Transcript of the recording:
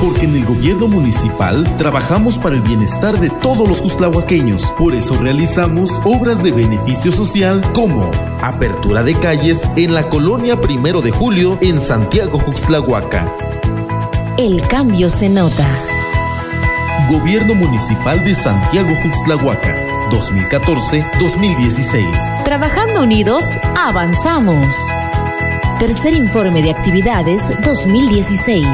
porque en el gobierno municipal trabajamos para el bienestar de todos los justlahuaqueños. Por eso realizamos obras de beneficio social como apertura de calles en la colonia Primero de Julio en Santiago Juxtlahuaca. El cambio se nota. Gobierno Municipal de Santiago Juxtlahuaca 2014-2016. Trabajando unidos, avanzamos. Tercer informe de actividades 2016.